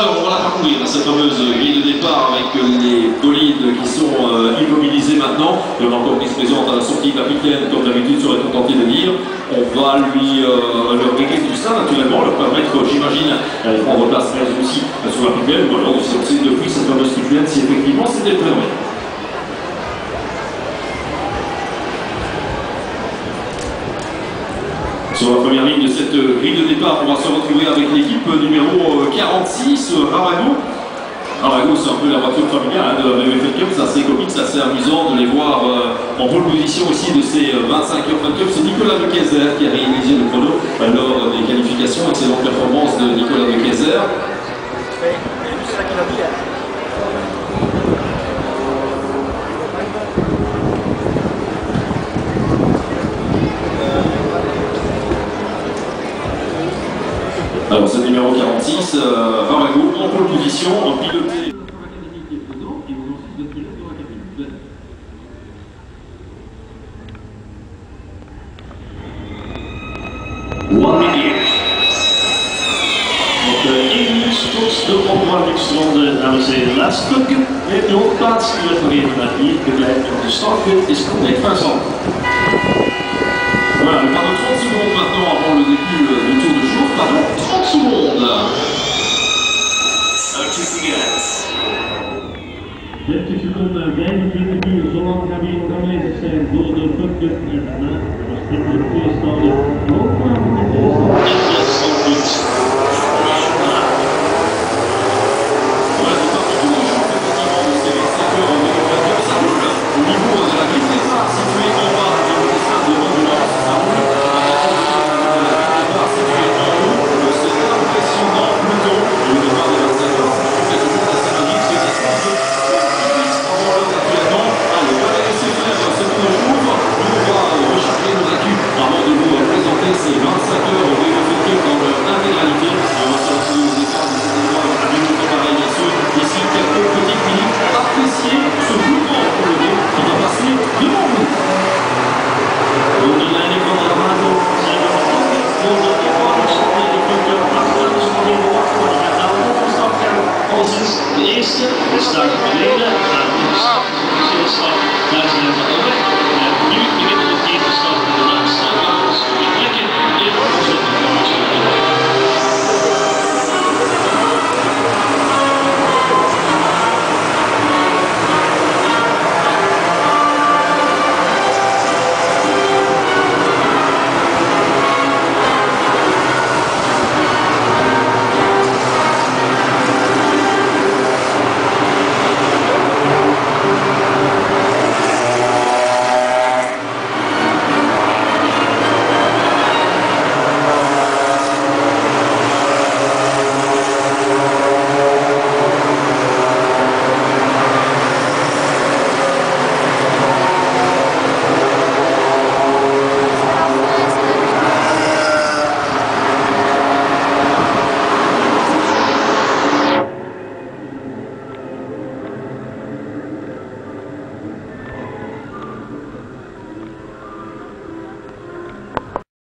Alors, on la parcourir, cette fameuse grille de départ avec les bolides qui sont euh, immobilisés maintenant. Et on a encore qui se présente à la sortie capitaine, comme d'habitude, serait contenté de dire. On va lui euh, leur régler tout ça, naturellement, leur permettre, j'imagine, de prendre place mais aussi sur la ou alors de sortir depuis cette fameuse poubelle si effectivement c'était permis. Sur la première ligne de cette grille de départ, on va se retrouver avec l'équipe numéro 46, Ravago. Ravago, c'est un peu la voiture familiale hein, de la Cup, c'est assez comique, c'est assez amusant de les voir euh, en pole position aussi de ces 25 Heures Cup. C'est Nicolas de qui a réalisé le chrono lors des qualifications. Excellente performance de Nicolas de Alors ce numéro 46, euh, Ramago en pole position, en piloté. One minute. De tot de opwarmingsronde, dames en heren, laatste stukje. Met de hoofdplaats die we weer naar hier begeleid door de startpunt is Colette Vincent. Voilà, temps de 30 secondes maintenant avant le début euh, du tour 30 seconden, 25 uur, zolang gaan we hier nog zijn door de Bucket en daarna dit de tegenstander. Está do a São